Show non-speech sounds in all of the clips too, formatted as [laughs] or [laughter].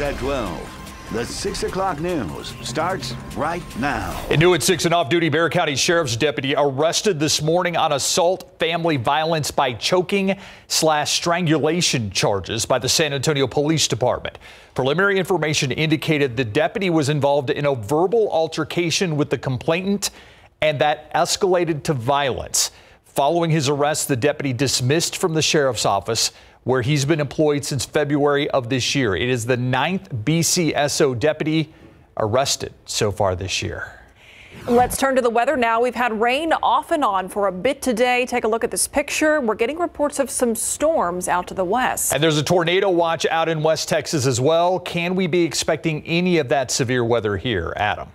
at 12. The 6 o'clock news starts right now. A new at 6 and off duty Bexar County Sheriff's deputy arrested this morning on assault, family violence by choking slash strangulation charges by the San Antonio Police Department. Preliminary information indicated the deputy was involved in a verbal altercation with the complainant and that escalated to violence. Following his arrest, the deputy dismissed from the sheriff's office where he's been employed since February of this year. It is the ninth BCSO deputy arrested so far this year. Let's turn to the weather now. We've had rain off and on for a bit today. Take a look at this picture. We're getting reports of some storms out to the west. And there's a tornado watch out in West Texas as well. Can we be expecting any of that severe weather here, Adam?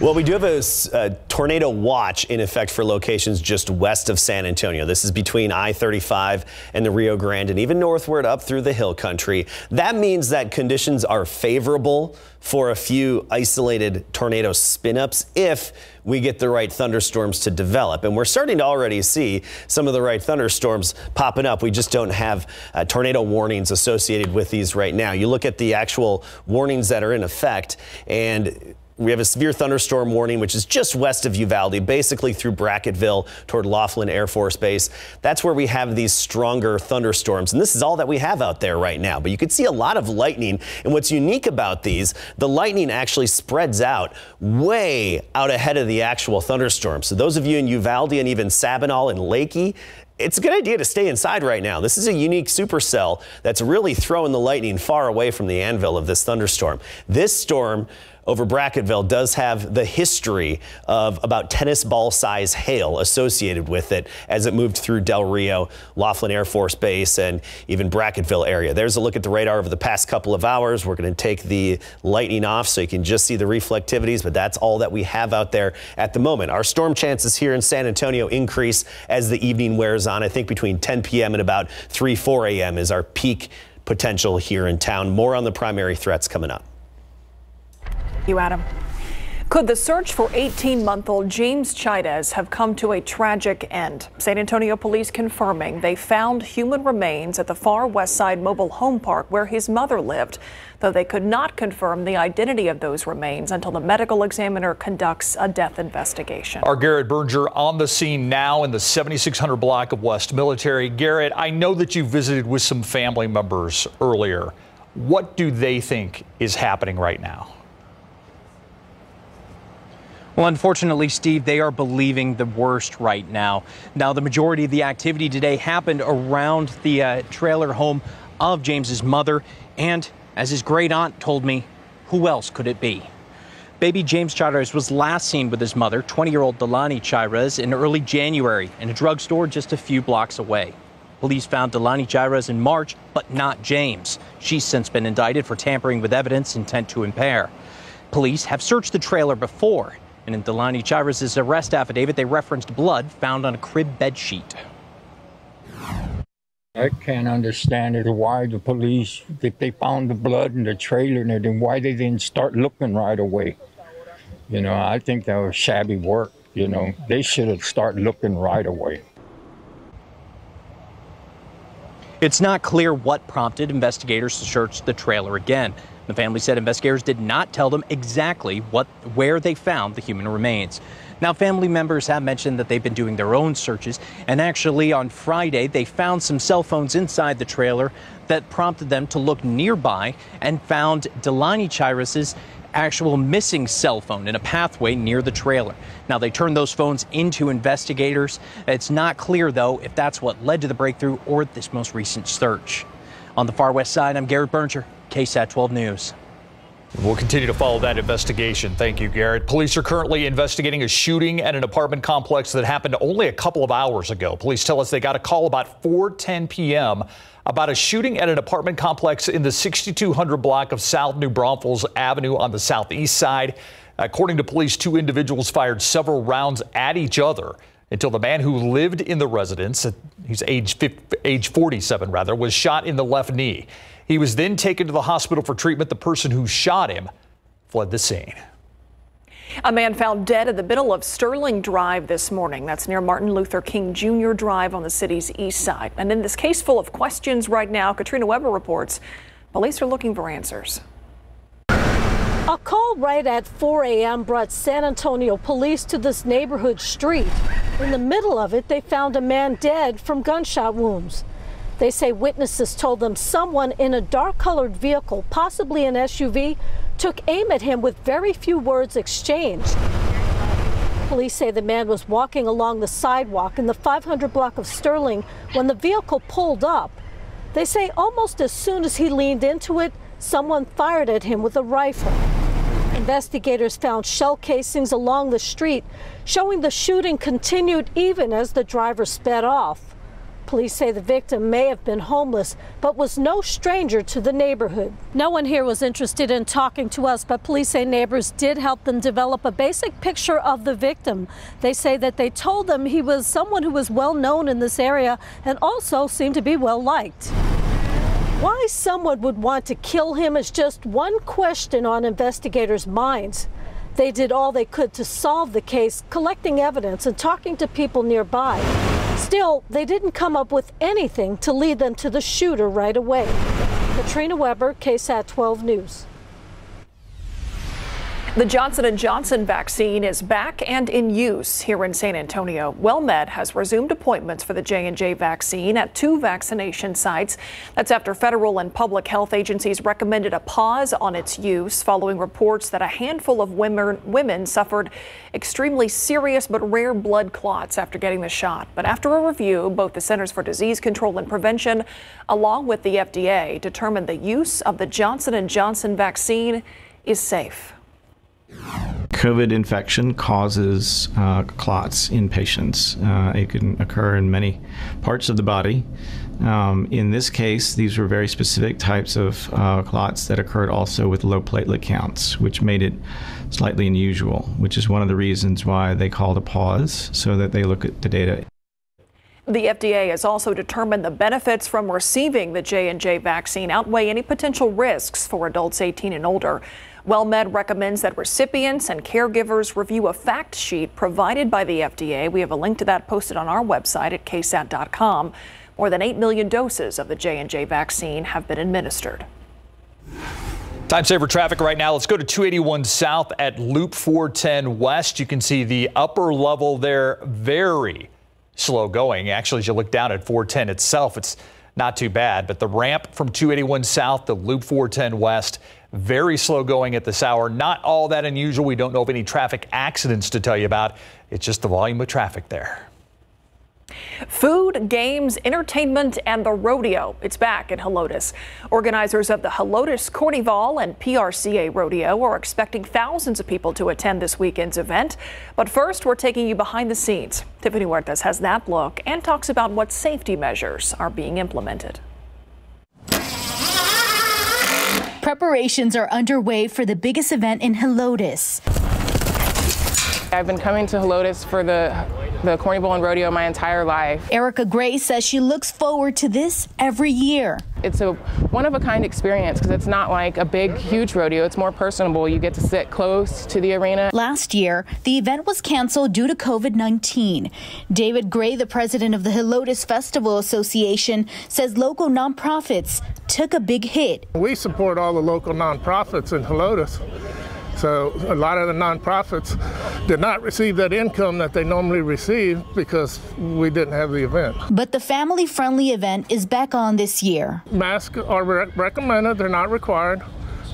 Well, we do have a, a, tornado watch in effect for locations just west of San Antonio. This is between I-35 and the Rio Grande and even northward up through the hill country. That means that conditions are favorable for a few isolated tornado spin-ups if we get the right thunderstorms to develop. And we're starting to already see some of the right thunderstorms popping up. We just don't have uh, tornado warnings associated with these right now. You look at the actual warnings that are in effect and we have a severe thunderstorm warning, which is just west of Uvalde, basically through Brackettville toward Laughlin Air Force Base. That's where we have these stronger thunderstorms. And this is all that we have out there right now. But you can see a lot of lightning. And what's unique about these, the lightning actually spreads out way out ahead of the actual thunderstorm. So those of you in Uvalde and even Sabinal and Leakey, it's a good idea to stay inside right now. This is a unique supercell that's really throwing the lightning far away from the anvil of this thunderstorm. This storm over Brackettville does have the history of about tennis ball size hail associated with it as it moved through Del Rio, Laughlin Air Force Base, and even Brackettville area. There's a look at the radar over the past couple of hours. We're going to take the lightning off so you can just see the reflectivities, but that's all that we have out there at the moment. Our storm chances here in San Antonio increase as the evening wears on. I think between 10 p.m. and about 3, 4 a.m. is our peak potential here in town. More on the primary threats coming up you, Adam. Could the search for 18 month old James Chairez have come to a tragic end? San Antonio police confirming they found human remains at the far west side mobile home park where his mother lived, though they could not confirm the identity of those remains until the medical examiner conducts a death investigation. Our Garrett Brnger on the scene now in the 7600 block of West Military. Garrett, I know that you visited with some family members earlier. What do they think is happening right now? Well, unfortunately, Steve, they are believing the worst right now. Now, the majority of the activity today happened around the uh, trailer home of James's mother, and as his great aunt told me, who else could it be? Baby James Chairez was last seen with his mother, 20-year-old Delani Chairez, in early January in a drugstore just a few blocks away. Police found Delani Chairez in March, but not James. She's since been indicted for tampering with evidence intent to impair. Police have searched the trailer before and in Delani Chairez's arrest affidavit, they referenced blood found on a crib bed sheet. I can't understand it. Why the police, if they found the blood in the trailer, then why they didn't start looking right away? You know, I think that was shabby work. You know, they should have started looking right away. It's not clear what prompted investigators to search the trailer again. The family said investigators did not tell them exactly what, where they found the human remains. Now, family members have mentioned that they've been doing their own searches, and actually on Friday, they found some cell phones inside the trailer that prompted them to look nearby and found Delani Chairez's actual missing cell phone in a pathway near the trailer. Now, they turned those phones into investigators. It's not clear, though, if that's what led to the breakthrough or this most recent search. On the far west side, I'm Garrett Brnger, KSAT 12 News. We'll continue to follow that investigation. Thank you, Garrett. Police are currently investigating a shooting at an apartment complex that happened only a couple of hours ago. Police tell us they got a call about 4:10 p.m. about a shooting at an apartment complex in the 6200 block of South New Braunfels Avenue on the southeast side. According to police, two individuals fired several rounds at each other until the man who lived in the residence, he's age, age 47 rather, was shot in the left knee. He was then taken to the hospital for treatment. The person who shot him fled the scene. A man found dead in the middle of Sterling Drive this morning. That's near Martin Luther King Jr. Drive on the city's east side. And in this case full of questions right now, Katrina Weber reports police are looking for answers. A call right at 4 a.m. brought San Antonio police to this neighborhood street. In the middle of it, they found a man dead from gunshot wounds. They say witnesses told them someone in a dark colored vehicle, possibly an SUV, took aim at him with very few words exchanged. Police say the man was walking along the sidewalk in the 500 block of Sterling when the vehicle pulled up. They say almost as soon as he leaned into it, someone fired at him with a rifle. Investigators found shell casings along the street, showing the shooting continued even as the driver sped off. Police say the victim may have been homeless, but was no stranger to the neighborhood. No one here was interested in talking to us, but police say neighbors did help them develop a basic picture of the victim. They say that they told them he was someone who was well known in this area and also seemed to be well liked. Why someone would want to kill him is just one question on investigators' minds. They did all they could to solve the case, collecting evidence and talking to people nearby. Still, they didn't come up with anything to lead them to the shooter right away. Katrina Weber, KSAT 12 News. The Johnson & Johnson vaccine is back and in use here in San Antonio. WellMed has resumed appointments for the J&J vaccine at two vaccination sites. That's after federal and public health agencies recommended a pause on its use following reports that a handful of women, women suffered extremely serious but rare blood clots after getting the shot. But after a review, both the Centers for Disease Control and Prevention along with the FDA determined the use of the Johnson & Johnson vaccine is safe. COVID infection causes uh, clots in patients. Uh, it can occur in many parts of the body. Um, in this case, these were very specific types of uh, clots that occurred also with low platelet counts, which made it slightly unusual, which is one of the reasons why they called a pause so that they look at the data. The FDA has also determined the benefits from receiving the J&J vaccine outweigh any potential risks for adults 18 and older. WellMed recommends that recipients and caregivers review a fact sheet provided by the FDA. We have a link to that posted on our website at ksat.com. More than 8 million doses of the J&J vaccine have been administered. Time saver traffic right now. Let's go to 281 South at Loop 410 West. You can see the upper level there very slow going. Actually, as you look down at 410 itself, it's not too bad. But the ramp from 281 South to Loop 410 West very slow going at this hour. Not all that unusual. We don't know of any traffic accidents to tell you about. It's just the volume of traffic there. Food, games, entertainment, and the rodeo. It's back in Helotes. Organizers of the Helotes Carnival and PRCA Rodeo are expecting thousands of people to attend this weekend's event. But first, we're taking you behind the scenes. Tiffany Huertas has that look and talks about what safety measures are being implemented. Preparations are underway for the biggest event in Helotes. I've been coming to Helotes for the the Carnival and Rodeo my entire life. Erica Gray says she looks forward to this every year. It's a one of a kind experience because it's not like a big, huge rodeo. It's more personable. You get to sit close to the arena. Last year, the event was canceled due to COVID 19. David Gray, the president of the Helotes Festival Association, says local nonprofits took a big hit. We support all the local nonprofits in Helotes. So a lot of the nonprofits did not receive that income that they normally receive because we didn't have the event. But the family friendly event is back on this year. Masks are re- recommended, they're not required.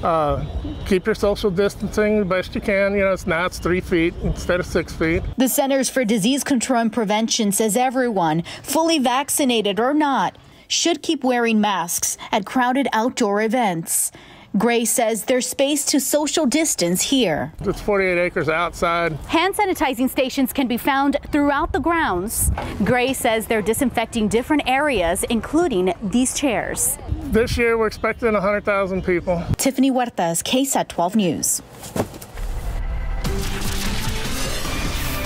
Uh, keep your social distancing the best you can. You know, it's now it's three feet instead of six feet. The Centers for Disease Control and Prevention says everyone, fully vaccinated or not, should keep wearing masks at crowded outdoor events. Gray says there's space to social distance here. It's 48 acres outside. Hand sanitizing stations can be found throughout the grounds. Gray says they're disinfecting different areas, including these chairs. This year, we're expecting 100,000 people. Tiffany Huertas, KSAT 12 News.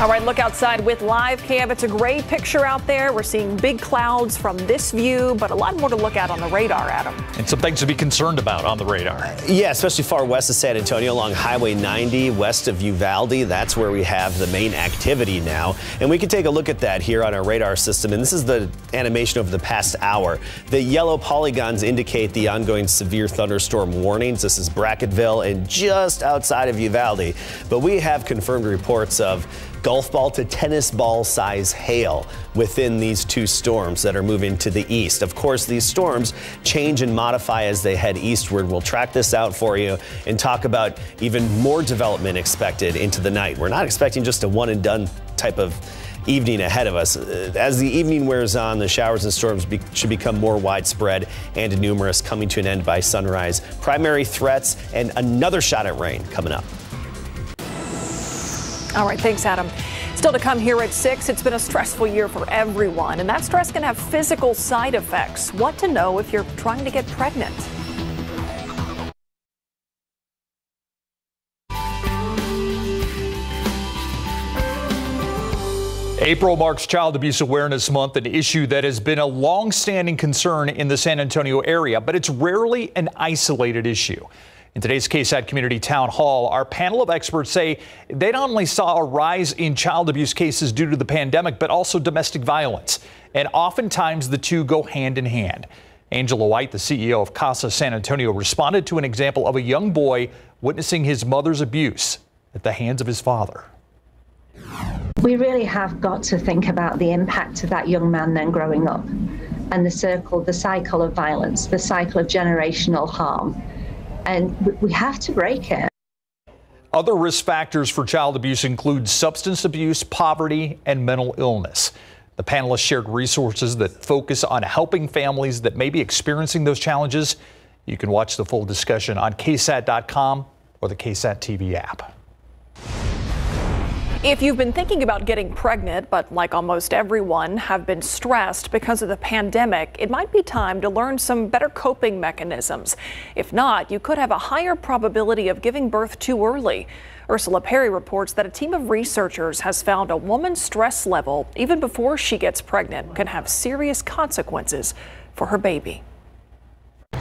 All right, look outside with live cam. It's a gray picture out there. We're seeing big clouds from this view, but a lot more to look at on the radar, Adam. And some things to be concerned about on the radar. Yeah, especially far west of San Antonio along Highway 90, west of Uvalde. That's where we have the main activity now. And we can take a look at that here on our radar system. And this is the animation over the past hour. The yellow polygons indicate the ongoing severe thunderstorm warnings. This is Brackettville and just outside of Uvalde. But we have confirmed reports of golf ball to tennis ball size hail within these two storms that are moving to the east. Of course, these storms change and modify as they head eastward. We'll track this out for you and talk about even more development expected into the night. We're not expecting just a one and done type of evening ahead of us. Uh, as the evening wears on, the showers and storms be should become more widespread and numerous, coming to an end by sunrise. Primary threats and another shot at rain coming up. All right, thanks, Adam. Still to come here at 6, it's been a stressful year for everyone, and that stress can have physical side effects. What to know if you're trying to get pregnant. April marks Child Abuse Awareness Month, an issue that has been a long-standing concern in the San Antonio area, but it's rarely an isolated issue. In today's KSAT Community Town Hall, our panel of experts say they not only saw a rise in child abuse cases due to the pandemic, but also domestic violence. And oftentimes the two go hand in hand. Angela White, the CEO of CASA San Antonio, responded to an example of a young boy witnessing his mother's abuse at the hands of his father. We really have got to think about the impact of that young man then growing up and the circle, the cycle of violence, the cycle of generational harm. And we have to break it. Other risk factors for child abuse include substance abuse, poverty, and mental illness. The panelists shared resources that focus on helping families that may be experiencing those challenges. You can watch the full discussion on KSAT.com or the KSAT TV app. If you've been thinking about getting pregnant, but like almost everyone, have been stressed because of the pandemic, it might be time to learn some better coping mechanisms. If not, you could have a higher probability of giving birth too early. Ursula Pari reports that a team of researchers has found a woman's stress level, even before she gets pregnant, can have serious consequences for her baby.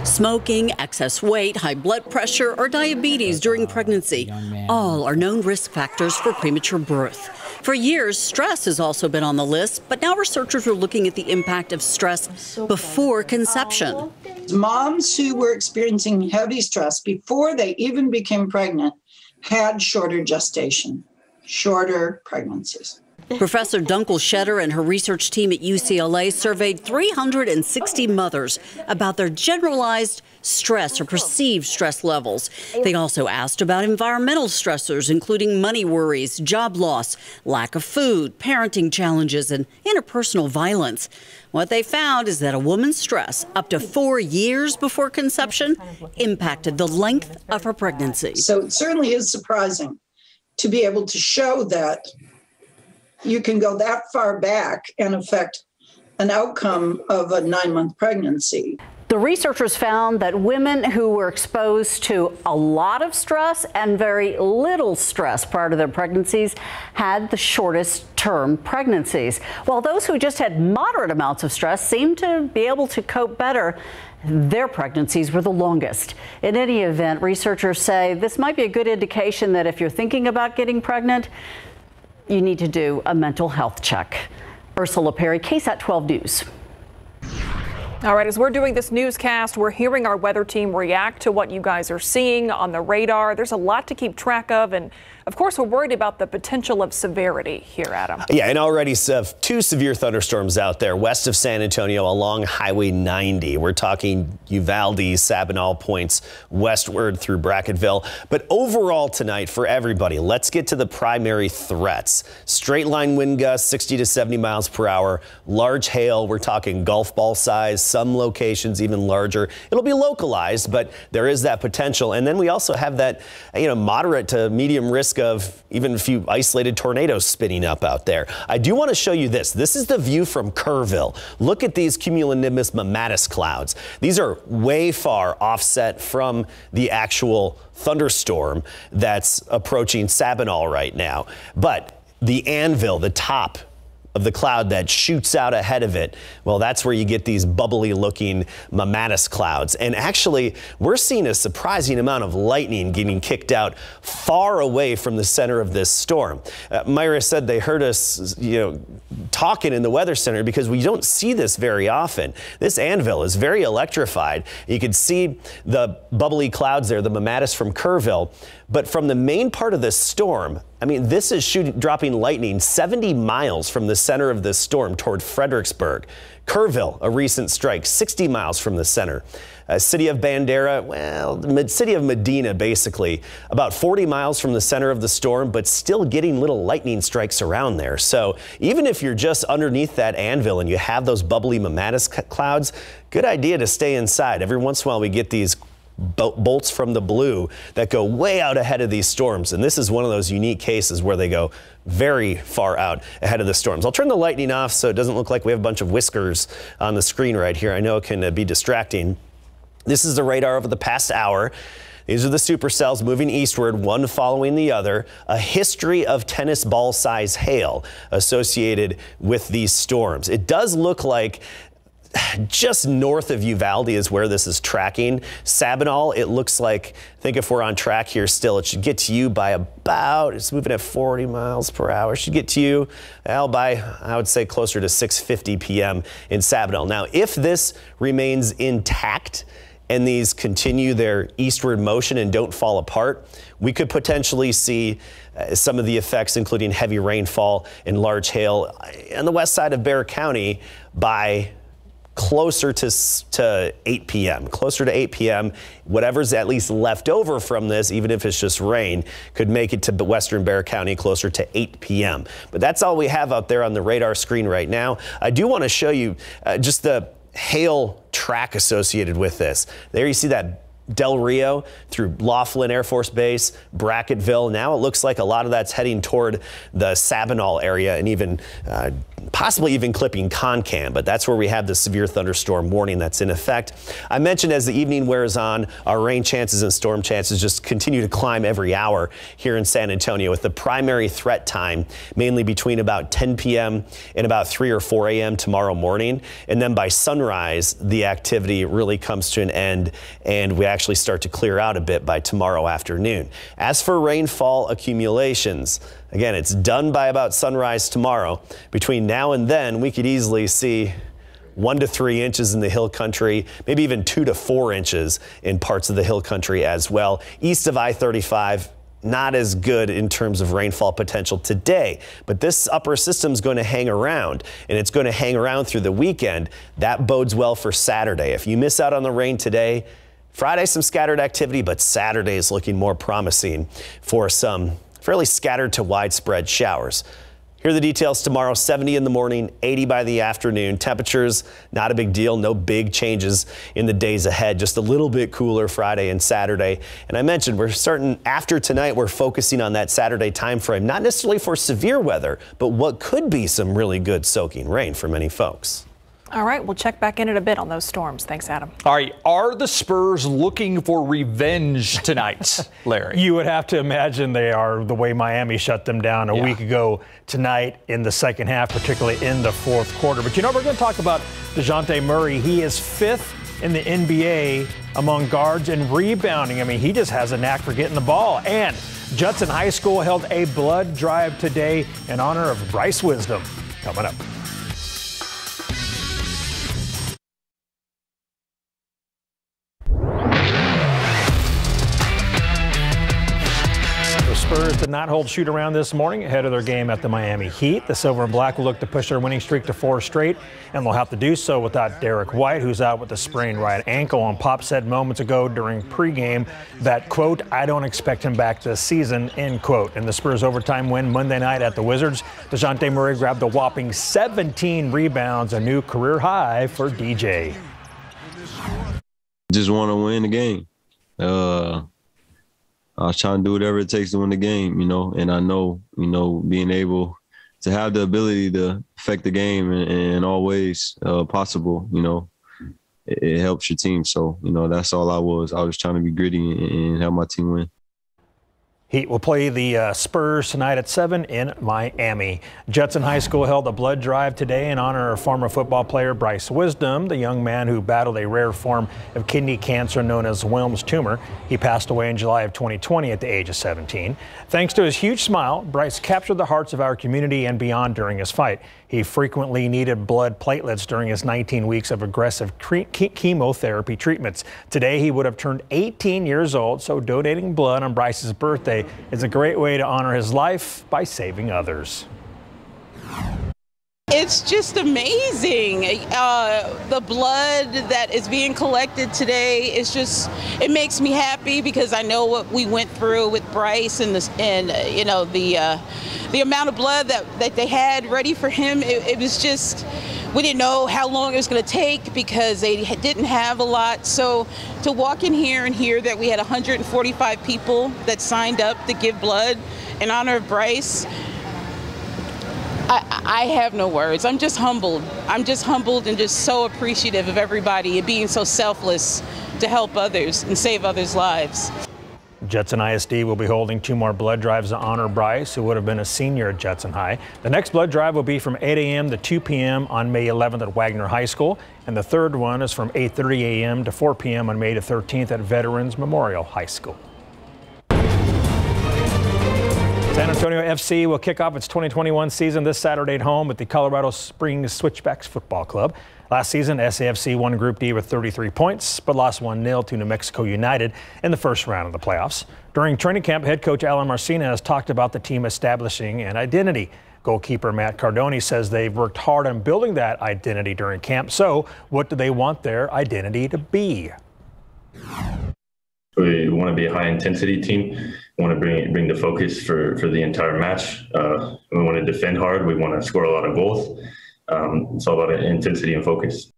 Smoking, excess weight, high blood pressure, or diabetes during pregnancy all are known risk factors for premature birth. For years, stress has also been on the list, but now researchers are looking at the impact of stress before conception. Moms who were experiencing heavy stress before they even became pregnant had shorter gestation, shorter pregnancies. Professor Dunkel Schetter and her research team at UCLA surveyed 360 mothers about their generalized stress or perceived stress levels. They also asked about environmental stressors, including money worries, job loss, lack of food, parenting challenges, and interpersonal violence. What they found is that a woman's stress up to four years before conception impacted the length of her pregnancy. So it certainly is surprising to be able to show that you can go that far back and affect an outcome of a nine month pregnancy. The researchers found that women who were exposed to a lot of stress and very little stress prior to their pregnancies had the shortest term pregnancies, while those who just had moderate amounts of stress seemed to be able to cope better. Their pregnancies were the longest. In any event, researchers say this might be a good indication that if you're thinking about getting pregnant, you need to do a mental health check. Ursula Pari, KSAT 12 News. All right, as we're doing this newscast, we're hearing our weather team react to what you guys are seeing on the radar. There's a lot to keep track of, and of course, we're worried about the potential of severity here, Adam. Yeah, and already uh, two severe thunderstorms out there west of San Antonio along Highway 90. We're talking Uvalde, Sabinal points westward through Brackettville. But overall tonight for everybody, let's get to the primary threats. Straight line wind gusts 60 to 70 miles per hour, large hail. We're talking golf ball size, some locations even larger. It'll be localized, but there is that potential. And then we also have that, you know, moderate to medium risk of even a few isolated tornadoes spinning up out there. I do want to show you this. This is the view from Kerrville. Look at these cumulonimbus mammatus clouds. These are way far offset from the actual thunderstorm that's approaching Sabinal right now. But the anvil, the top of the cloud that shoots out ahead of it, well, that's where you get these bubbly looking mammatus clouds. And actually, we're seeing a surprising amount of lightning getting kicked out far away from the center of this storm. Uh, Myra said they heard us, you know, talking in the Weather Center because we don't see this very often. This anvil is very electrified. You can see the bubbly clouds there, the mammatus from Kerrville. But from the main part of this storm, I mean, this is shooting, dropping lightning 70 miles from the center of this storm toward Fredericksburg. Kerrville, a recent strike, 60 miles from the center. Uh, city of Bandera, well, city of Medina, basically, about 40 miles from the center of the storm, but still getting little lightning strikes around there. So even if you're just underneath that anvil and you have those bubbly mammatus clouds, good idea to stay inside. Every once in a while, we get these bolts from the blue that go way out ahead of these storms. And this is one of those unique cases where they go very far out ahead of the storms. I'll turn the lightning off so it doesn't look like we have a bunch of whiskers on the screen right here. I know it can uh, be distracting. This is the radar over the past hour. These are the supercells moving eastward, one following the other. A history of tennis ball size hail associated with these storms. It does look like just north of Uvalde is where this is tracking. Sabinal, it looks like, I think if we're on track here still, it should get to you by about, it's moving at 40 miles per hour. It should get to you well, by, I would say, closer to 6.50 p.m. in Sabinal. Now, if this remains intact, and these continue their eastward motion and don't fall apart, we could potentially see uh, some of the effects, including heavy rainfall and large hail on the west side of Bexar County by closer to, to 8 p.m. Closer to 8 p.m., whatever's at least left over from this, even if it's just rain, could make it to western Bexar County closer to 8 p.m. But that's all we have out there on the radar screen right now. I do want to show you uh, just the hail track associated with this. There you see that Del Rio through Laughlin Air Force Base, Brackettville. Now it looks like a lot of that's heading toward the Sabinal area and even uh, possibly even clipping Concan, but that's where we have the severe thunderstorm warning that's in effect. I mentioned as the evening wears on, our rain chances and storm chances just continue to climb every hour here in San Antonio with the primary threat time mainly between about 10 p.m. and about 3 or 4 a.m. tomorrow morning. And then by sunrise, the activity really comes to an end and we actually start to clear out a bit by tomorrow afternoon. As for rainfall accumulations, again, it's done by about sunrise tomorrow. Between now and then, we could easily see one to three inches in the hill country, maybe even two to four inches in parts of the hill country as well. East of I 35, not as good in terms of rainfall potential today. But this upper system is going to hang around, and it's going to hang around through the weekend. That bodes well for Saturday. If you miss out on the rain today, Friday, some scattered activity, but Saturday is looking more promising for some fairly scattered to widespread showers. Here are the details tomorrow 70 in the morning, 80 by the afternoon. Temperatures, not a big deal. No big changes in the days ahead. Just a little bit cooler Friday and Saturday. And I mentioned we're starting after tonight, we're focusing on that Saturday time frame, not necessarily for severe weather, but what could be some really good soaking rain for many folks. All right, we'll check back in in a bit on those storms. Thanks, Adam. All right, are the Spurs looking for revenge tonight, [laughs] Larry? You would have to imagine they are the way Miami shut them down a yeah. week ago tonight in the second half, particularly in the fourth quarter. But you know, we're going to talk about Dejounte Murray. He is fifth in the NBA among guards and rebounding. I mean, he just has a knack for getting the ball. And Judson High School held a blood drive today in honor of Bryce Wisdom. Coming up. Spurs did not hold shoot around this morning ahead of their game at the Miami Heat. The Silver and Black will look to push their winning streak to four straight, and they'll have to do so without Derrick White, who's out with a sprained right ankle. And Pop said moments ago during pregame that, quote, I don't expect him back this season, end quote. And the Spurs overtime win Monday night at the Wizards. Dejounte Murray grabbed a whopping 17 rebounds, a new career high for DJ. Just want to win the game. Uh, I was trying to do whatever it takes to win the game, you know. And I know, you know, being able to have the ability to affect the game in, in all ways uh, possible, you know, it, it, helps your team. So, you know, that's all I was. I was trying to be gritty and, and help my team win. Heat will play the uh, Spurs tonight at 7 in Miami. Judson High School held a blood drive today in honor of former football player Bryce Wisdom, the young man who battled a rare form of kidney cancer known as Wilms tumor. He passed away in July of 2020 at the age of 17. Thanks to his huge smile, Bryce captured the hearts of our community and beyond during his fight. He frequently needed blood platelets during his 19 weeks of aggressive chemotherapy treatments. Today, he would have turned 18 years old, so donating blood on Bryce's birthday is a great way to honor his life by saving others. It's just amazing. Uh, the blood that is being collected today is just, it makes me happy because I know what we went through with Bryce and, the, and uh, you know, the, uh, the amount of blood that, that they had ready for him. It, it was just, we didn't know how long it was going to take because they didn't have a lot. So to walk in here and hear that we had 145 people that signed up to give blood in honor of Bryce, I, I, have no words. I'm just humbled. I'm just humbled and just so appreciative of everybody and being so selfless to help others and save others' lives. Judson ISD will be holding two more blood drives to honor Bryce, who would have been a senior at Judson High. The next blood drive will be from 8 a.m. to 2 p.m. on May 11th at Wagner High School, and the third one is from 8:30 a.m. to 4 p.m. on May 13th at Veterans Memorial High School. San Antonio FC will kick off its 2021 season this Saturday at home at the Colorado Springs Switchbacks Football Club. Last season, SAFC won Group D with 33 points, but lost 1-0 to New Mexico United in the first round of the playoffs. During training camp, head coach Alen Marcina has talked about the team establishing an identity. Goalkeeper Matt Cardone says they've worked hard on building that identity during camp. So, what do they want their identity to be? We want to be a high intensity team. Want to bring bring the focus for for the entire match. Uh, we want to defend hard. We want to score a lot of goals. Um, it's all about intensity and focus.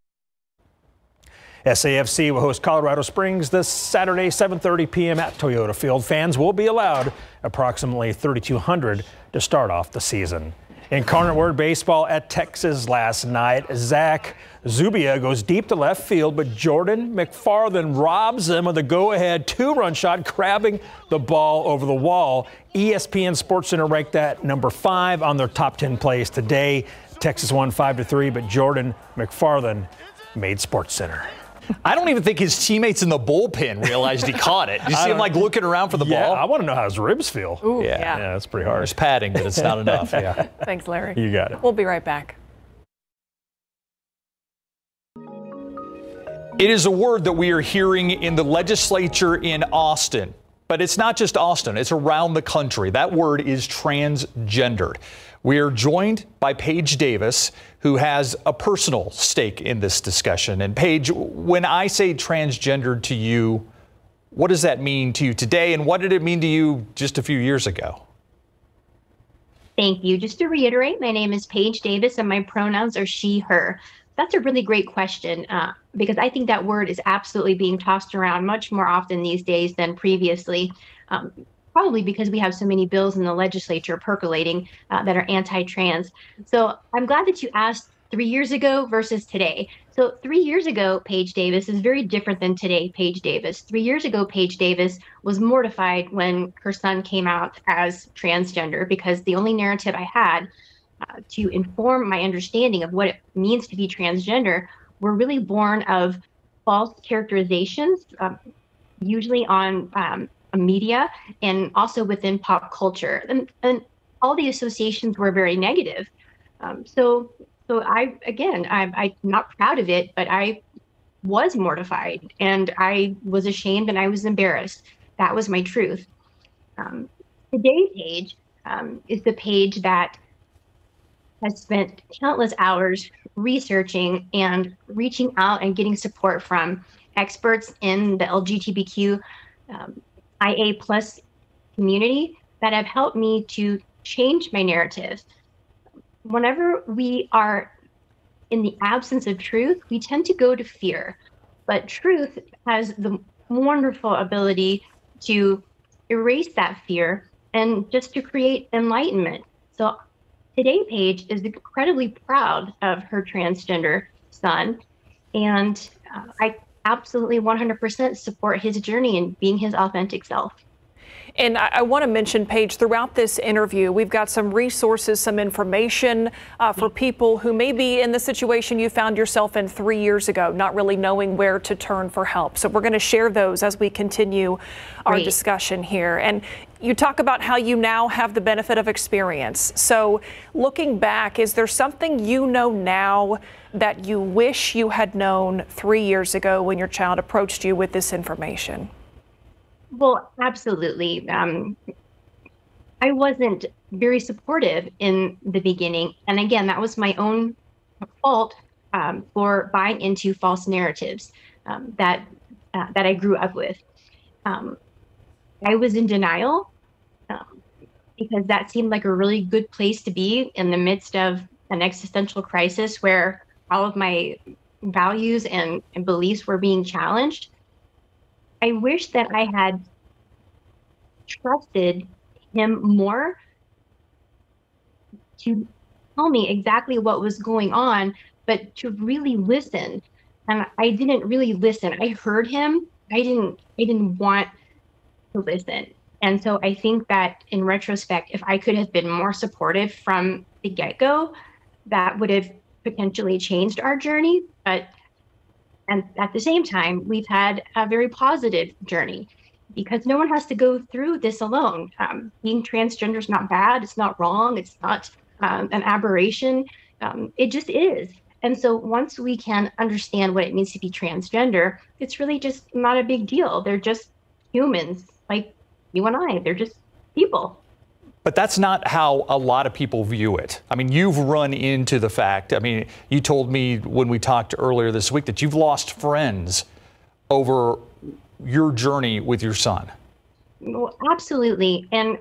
SAFC will host Colorado Springs this Saturday, 7:30 p.m. at Toyota Field. Fans will be allowed approximately 3,200 to start off the season. Incarnate Word Baseball at Texas last night. Zach Zubia goes deep to left field, but Jordan McFarland robs him of the go-ahead two-run shot, grabbing the ball over the wall. ESPN SportsCenter ranked that number five on their top 10 plays today. Texas won five to three, but Jordan McFarland made SportsCenter. I don't even think his teammates in the bullpen realized he caught it. You [laughs] see him like looking around for the yeah, ball? I want to know how his ribs feel. Ooh, yeah. yeah. yeah, that's pretty hard. There's padding, but it's not [laughs] enough. yeah. Thanks, Larry. You got it. We'll be right back. It is a word that we are hearing in the legislature in Austin. But it's not just Austin, it's around the country. That word is transgendered. We are joined by Paige Davis, who has a personal stake in this discussion. And Paige, when I say transgendered to you, what does that mean to you today, and what did it mean to you just a few years ago? Thank you. Just to reiterate, my name is Paige Davis, and my pronouns are she, her. That's a really great question uh, because I think that word is absolutely being tossed around much more often these days than previously. Um, probably because we have so many bills in the legislature percolating uh, that are anti-trans. So I'm glad that you asked three years ago versus today. So three years ago, Paige Davis is very different than today, Paige Davis. Three years ago, Paige Davis was mortified when her son came out as transgender because the only narrative I had to inform my understanding of what it means to be transgender were really born of false characterizations, um, usually on um, media and also within pop culture. And, and all the associations were very negative. Um, so, so I, again, I, I'm not proud of it, but I was mortified and I was ashamed and I was embarrassed. That was my truth. Um, today's Paige um, is the Paige that has spent countless hours researching and reaching out and getting support from experts in the LGBTQ um, IA plus community that have helped me to change my narrative. Whenever we are in the absence of truth, we tend to go to fear. But truth has the wonderful ability to erase that fear and just to create enlightenment. So Today Paige is incredibly proud of her transgender son, and uh, I absolutely 100% support his journey in being his authentic self. And I, I want to mention, Paige, throughout this interview, we've got some resources, some information uh, for people who may be in the situation you found yourself in three years ago, not really knowing where to turn for help. So we're going to share those as we continue our Great. discussion here. And you talk about how you now have the benefit of experience. So looking back, is there something you know now that you wish you had known three years ago when your child approached you with this information? Well, absolutely. Um, I wasn't very supportive in the beginning. And again, that was my own fault um, for buying into false narratives um, that, uh, that I grew up with. Um, I was in denial um, because that seemed like a really good place to be in the midst of an existential crisis where all of my values and, and beliefs were being challenged. I wish that I had trusted him more to tell me exactly what was going on, but to really listen. And I didn't really listen. I heard him. I didn't I didn't want to listen. And so I think that in retrospect, if I could have been more supportive from the get-go, that would have potentially changed our journey. But and at the same time, we've had a very positive journey because no one has to go through this alone. Um, being transgender is not bad. It's not wrong. It's not um, an aberration. Um, it just is. And so once we can understand what it means to be transgender, it's really just not a big deal. They're just humans like you and I. They're just people. But that's not how a lot of people view it. I mean, you've run into the fact. I mean, you told me when we talked earlier this week that you've lost friends over your journey with your son. Well, absolutely. And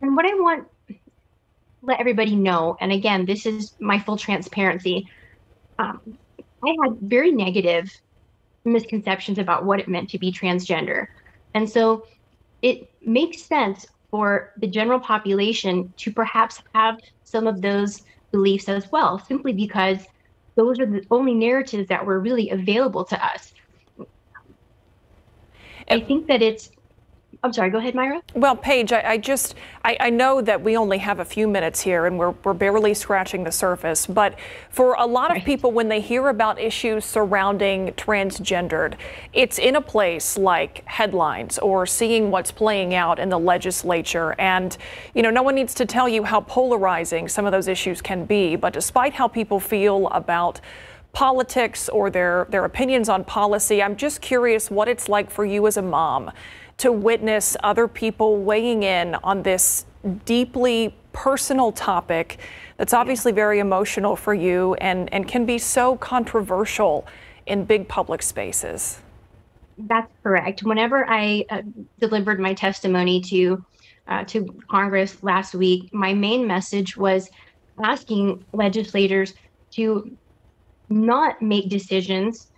and what I want let everybody know, and again, this is my full transparency. Um, I had very negative misconceptions about what it meant to be transgender. And so it makes sense for the general population to perhaps have some of those beliefs as well, simply because those are the only narratives that were really available to us. I think that it's I'm sorry, go ahead, Myra. Well, Paige, I, I just, I, I, know that we only have a few minutes here and we're, we're barely scratching the surface. But for a lot of people, when they hear about issues surrounding transgendered, it's in a place like headlines or seeing what's playing out in the legislature. And, you know, no one needs to tell you how polarizing some of those issues can be. But despite how people feel about politics or their, their opinions on policy, I'm just curious what it's like for you as a mom to witness other people weighing in on this deeply personal topic that's obviously very emotional for you and, and can be so controversial in big public spaces. That's correct. Whenever I uh, delivered my testimony to uh, to Congress last week, my main message was asking legislators to not make decisions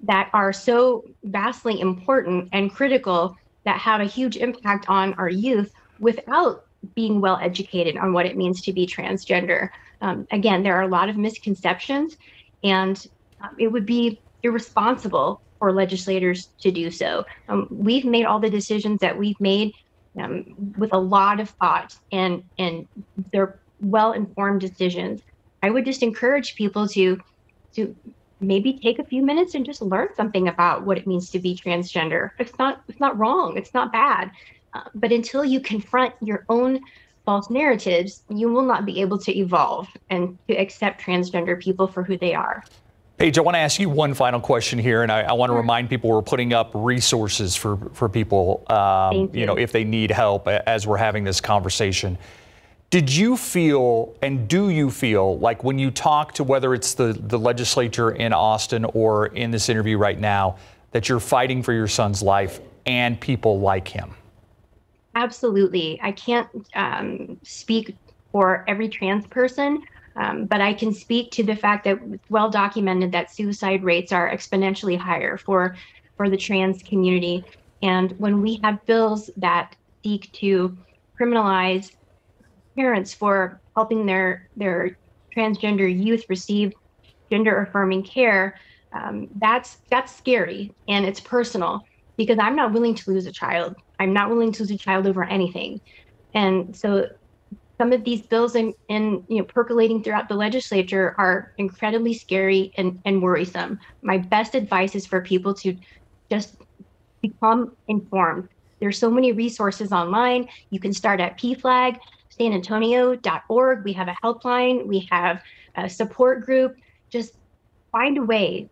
that are so vastly important and critical that have a huge impact on our youth without being well educated on what it means to be transgender. Um, again, there are a lot of misconceptions, and um, it would be irresponsible for legislators to do so. Um, we've made all the decisions that we've made um, with a lot of thought, and and they're well informed decisions. I would just encourage people to to maybe take a few minutes and just learn something about what it means to be transgender. It's not it's not wrong. It's not bad. Uh, but until you confront your own false narratives, you will not be able to evolve and to accept transgender people for who they are. Paige, I want to ask you one final question here, and I, I want to remind people we're putting up resources for for people, um, you. you know, if they need help as we're having this conversation. Did you feel and do you feel like when you talk to whether it's the, the legislature in Austin or in this interview right now, that you're fighting for your son's life and people like him? Absolutely. I can't um, speak for every trans person, um, but I can speak to the fact that it's well documented that suicide rates are exponentially higher for, for the trans community. And when we have bills that seek to criminalize parents for helping their their transgender youth receive gender affirming care um, that's that's scary and it's personal because i'm not willing to lose a child I'm not willing to lose a child over anything. And so some of these bills and in, you know percolating throughout the legislature are incredibly scary and, and worrisome. My best advice is for people to just become informed. There's so many resources online. You can start at PFLAG, sanantonio.org. We have a helpline, we have a support group. Just find a way.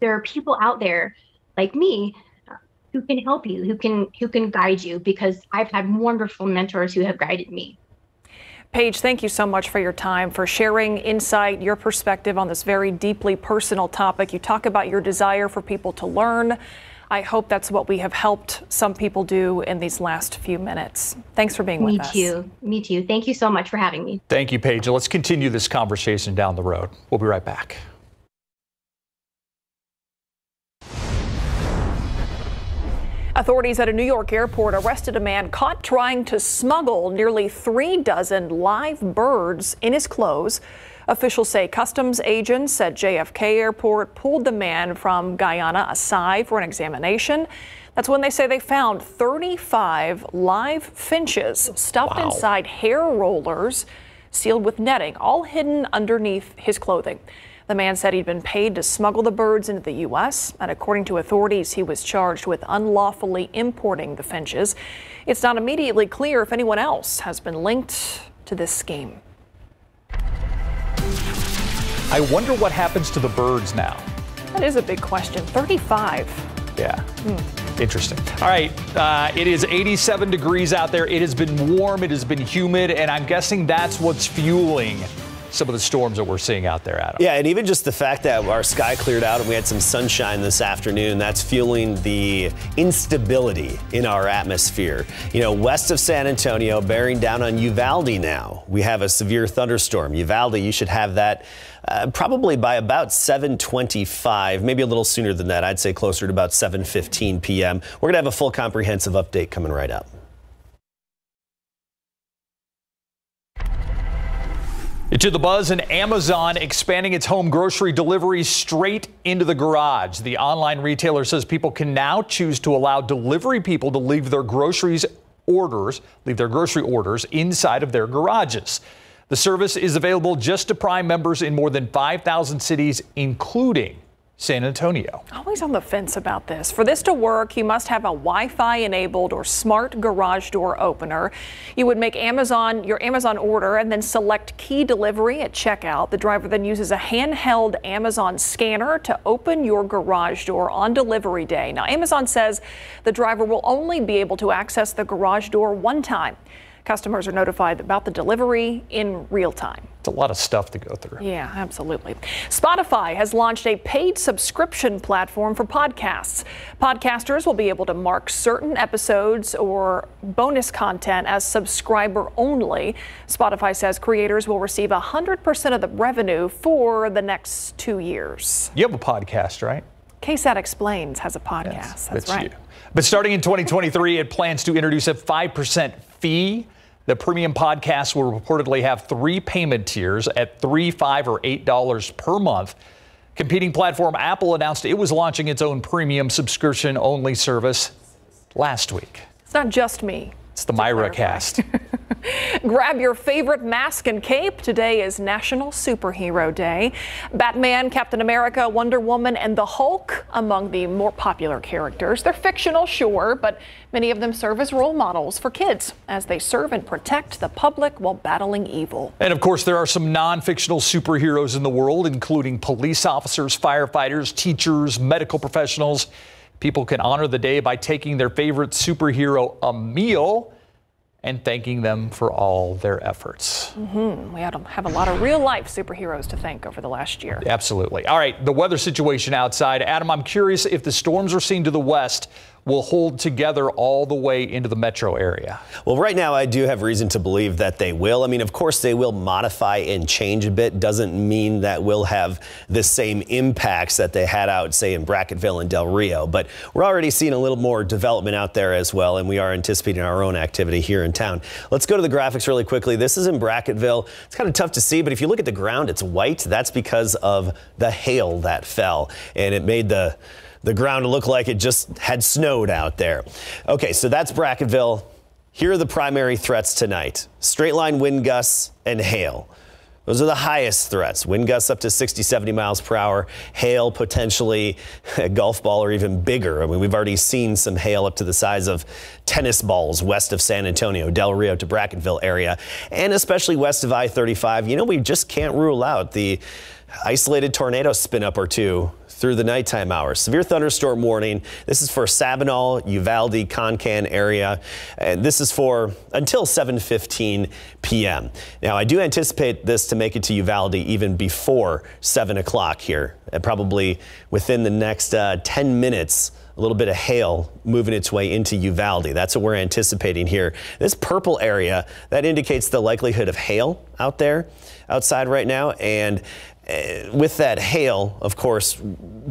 There are people out there like me uh, who can help you, who can who can guide you because I've had wonderful mentors who have guided me. Paige, thank you so much for your time, for sharing insight, your perspective on this very deeply personal topic. You talk about your desire for people to learn. I hope that's what we have helped some people do in these last few minutes. Thanks for being me with us. Me too. Me too. Thank you so much for having me. Thank you, Paige. Let's continue this conversation down the road. We'll be right back. Authorities at a New York airport arrested a man caught trying to smuggle nearly three dozen live birds in his clothes. Officials say customs agents at JFK Airport pulled the man from Guyana aside for an examination. That's when they say they found 35 live finches stuffed Wow. inside hair rollers, sealed with netting, all hidden underneath his clothing. The man said he'd been paid to smuggle the birds into the U.S., and according to authorities, he was charged with unlawfully importing the finches. It's not immediately clear if anyone else has been linked to this scheme. I wonder what happens to the birds now. That is a big question. 35. Yeah. Interesting. All right. Uh, it is 87 degrees out there. It has been warm. It has been humid. And I'm guessing that's what's fueling some of the storms that we're seeing out there, Adam. Yeah, and even just the fact that our sky cleared out and we had some sunshine this afternoon, that's fueling the instability in our atmosphere. You know, west of San Antonio, bearing down on Uvalde now, we have a severe thunderstorm. Uvalde, you should have that uh, probably by about 7:25, maybe a little sooner than that. I'd say closer to about 7:15 p.m. We're gonna have a full comprehensive update coming right up. To the buzz and Amazon expanding its home grocery deliveries straight into the garage. The online retailer says people can now choose to allow delivery people to leave their groceries orders, leave their grocery orders inside of their garages. The service is available just to Prime members in more than 5,000 cities, including San Antonio. Always on the fence about this. For this to work, you must have a Wi-Fi enabled or smart garage door opener. You would make Amazon your Amazon order and then select key delivery at checkout. The driver then uses a handheld Amazon scanner to open your garage door on delivery day. Now, Amazon says the driver will only be able to access the garage door one time. Customers are notified about the delivery in real time. It's a lot of stuff to go through. Yeah, absolutely. Spotify has launched a paid subscription platform for podcasts. Podcasters will be able to mark certain episodes or bonus content as subscriber only. Spotify says creators will receive 100% of the revenue for the next two years. You have a podcast, right? KSAT Explains has a podcast. That's right. you. But starting in 2023, it plans to introduce a 5% fee. The premium podcast will reportedly have three payment tiers at three, five, or eight dollars per month. Competing platform Apple announced it was launching its own premium subscription only service last week. It's not just me. It's the Myra cast. [laughs] Grab your favorite mask and cape. Today is National Superhero Day. Batman, Captain America, Wonder Woman, and the Hulk among the more popular characters. They're fictional, sure, but many of them serve as role models for kids as they serve and protect the public while battling evil. And of course, there are some non fictional superheroes in the world, including police officers, firefighters, teachers, medical professionals. People can honor the day by taking their favorite superhero a meal and thanking them for all their efforts. hmm We had to have a lot of real life superheroes to thank over the last year. Absolutely. All right, the weather situation outside. Adam, I'm curious if the storms we're seeing to the west will hold together all the way into the metro area. Well, right now, I do have reason to believe that they will. I mean, of course, they will modify and change a bit. Doesn't mean that we'll have the same impacts that they had out, say, in Brackettville and Del Rio. But we're already seeing a little more development out there as well, and we are anticipating our own activity here in town. Let's go to the graphics really quickly. This is in Brackettville. It's kind of tough to see, but if you look at the ground, it's white. That's because of the hail that fell, and it made the the ground looked like it just had snowed out there. Okay, so that's Brackettville. Here are the primary threats tonight straight line wind gusts and hail. Those are the highest threats. Wind gusts up to 60, 70 miles per hour. Hail potentially a golf ball or even bigger. I mean, we've already seen some hail up to the size of tennis balls west of San Antonio, Del Rio to Brackettville area, and especially west of I-35. You know, we just can't rule out the isolated tornado spin up or two through the nighttime hours. Severe thunderstorm warning. This is for Sabinal, Uvalde, Concan area. And this is for until 7:15 p.m. Now, I do anticipate this to make it to Uvalde even before 7 o'clock here, and probably within the next uh, 10 minutes a little bit of hail moving its way into Uvalde. That's what we're anticipating here. This purple area, that indicates the likelihood of hail out there, outside right now. And Uh, with that hail, of course,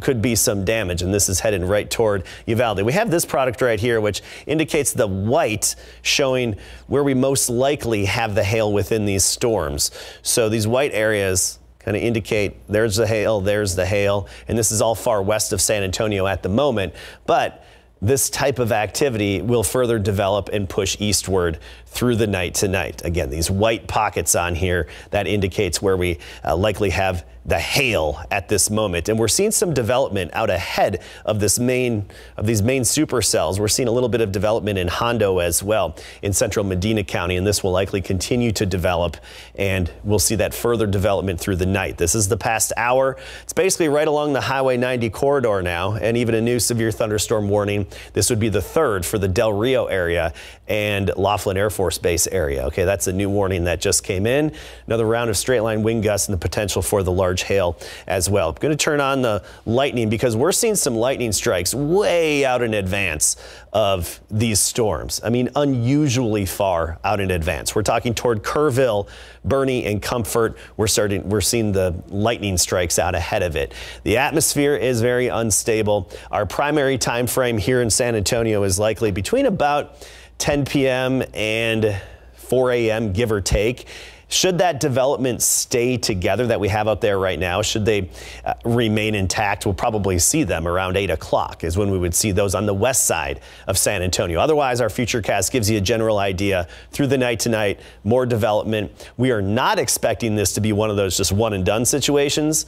could be some damage, and this is headed right toward Uvalde. We have this product right here, which indicates the white showing where we most likely have the hail within these storms. So these white areas kind of indicate there's the hail, there's the hail, and this is all far west of San Antonio at the moment. But this type of activity will further develop and push eastward through the night tonight. Again, these white pockets on here, that indicates where we uh, likely have the hail at this moment. And we're seeing some development out ahead of this main of these main supercells. We're seeing a little bit of development in Hondo as well in central Medina County, and this will likely continue to develop and we'll see that further development through the night. This is the past hour. It's basically right along the Highway 90 corridor now, and even a new severe thunderstorm warning. This would be the third for the Del Rio area and Laughlin Air Force Base area. Okay, that's a new warning that just came in. Another round of straight line wind gusts and the potential for the large hail as well. I'm going to turn on the lightning because we're seeing some lightning strikes way out in advance of these storms. I mean, unusually far out in advance. We're talking toward Kerrville, Boerne, and Comfort. We're starting. We're seeing the lightning strikes out ahead of it. The atmosphere is very unstable. Our primary time frame here in San Antonio is likely between about 10 p.m. and 4 a.m., give or take. Should that development stay together that we have out there right now, should they uh, remain intact, we'll probably see them around 8 o'clock is when we would see those on the west side of San Antonio. Otherwise, our futurecast gives you a general idea through the night tonight, more development. We are not expecting this to be one of those just one and done situations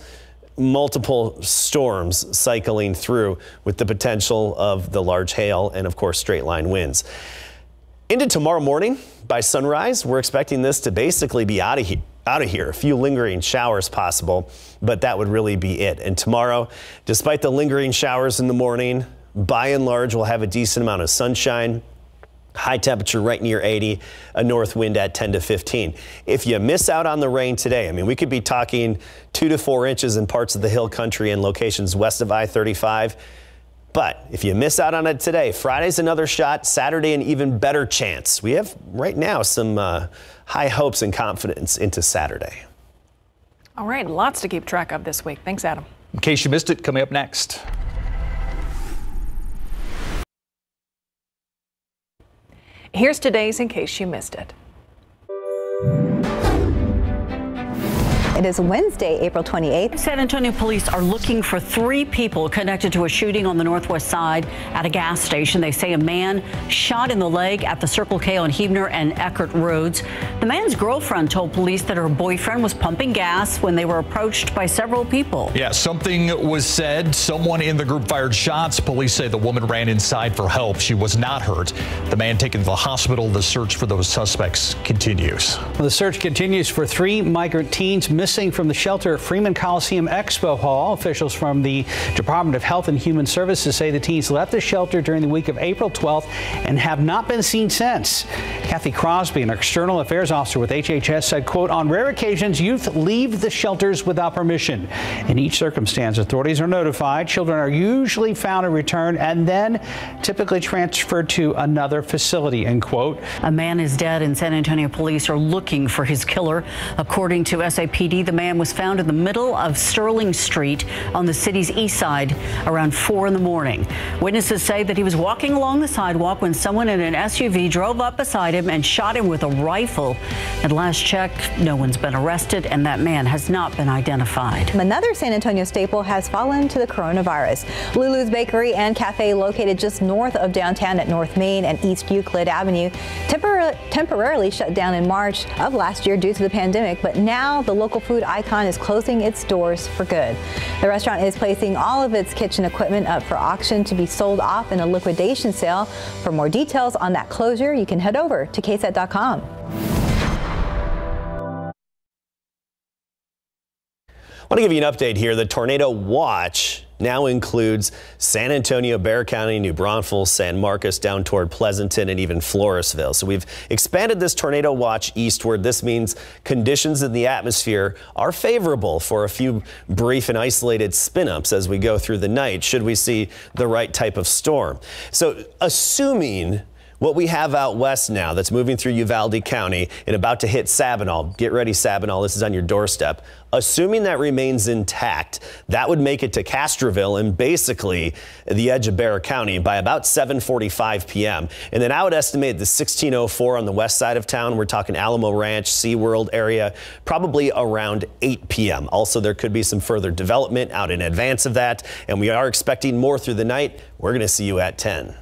multiple storms cycling through with the potential of the large hail and, of course, straight line winds. Into tomorrow morning by sunrise, we're expecting this to basically be out of here. Out of here, a few lingering showers possible, but that would really be it. And tomorrow, despite the lingering showers in the morning, by and large, we'll have a decent amount of sunshine, high temperature right near 80, a north wind at 10 to 15. If you miss out on the rain today, I mean, we could be talking two to four inches in parts of the hill country and locations west of I 35. But if you miss out on it today, Friday's another shot, Saturday, an even better chance. We have right now some uh, high hopes and confidence into Saturday. All right, lots to keep track of this week. Thanks, Adam. In case you missed it, coming up next. Here's today's in case you missed it. It is Wednesday, April 28th. San Antonio police are looking for three people connected to a shooting on the northwest side at a gas station. They say a man shot in the leg at the Circle K on Huebner and Eckhert roads. The man's girlfriend told police that her boyfriend was pumping gas when they were approached by several people. Yeah, something was said. Someone in the group fired shots. Police say the woman ran inside for help. She was not hurt. The man taken to the hospital. The search for those suspects continues. Well, the search continues for three migrant teens missing from the shelter at Freeman Coliseum Expo Hall. Officials from the Department of Health and Human Services say the teens left the shelter during the week of April 12th and have not been seen since. Kathy Crosby, an external affairs officer with HHS, said, quote, on rare occasions, youth leave the shelters without permission. In each circumstance, authorities are notified. Children are usually found and returned and then typically transferred to another facility, end quote. A man is dead and San Antonio police are looking for his killer. According to SAPD The man was found in the middle of Sterling Street on the city's east side around 4 in the morning. Witnesses say that he was walking along the sidewalk when someone in an SUV drove up beside him and shot him with a rifle. At last check, no one's been arrested and that man has not been identified. Another San Antonio staple has fallen to the coronavirus. Lulu's Bakery and Cafe located just north of downtown at North Main and East Euclid Avenue tempor temporarily shut down in March of last year due to the pandemic, but now the local food icon is closing its doors for good. The restaurant is placing all of its kitchen equipment up for auction to be sold off in a liquidation sale. For more details on that closure, you can head over to ksat.com. I want to give you an update here. The tornado watch now includes San Antonio, Bexar County, New Braunfels, San Marcos, down toward Pleasanton, and even Floresville. So we've expanded this tornado watch eastward. This means conditions in the atmosphere are favorable for a few brief and isolated spin-ups as we go through the night, should we see the right type of storm. So assuming what we have out west now that's moving through Uvalde County and about to hit Sabinal. Get ready, Sabinal. This is on your doorstep. Assuming that remains intact, that would make it to Castroville and basically the edge of Bexar County by about 7:45 p.m. And then I would estimate the 1604 on the west side of town. We're talking Alamo Ranch, SeaWorld area, probably around 8 p.m. Also, there could be some further development out in advance of that, and we are expecting more through the night. We're going to see you at 10.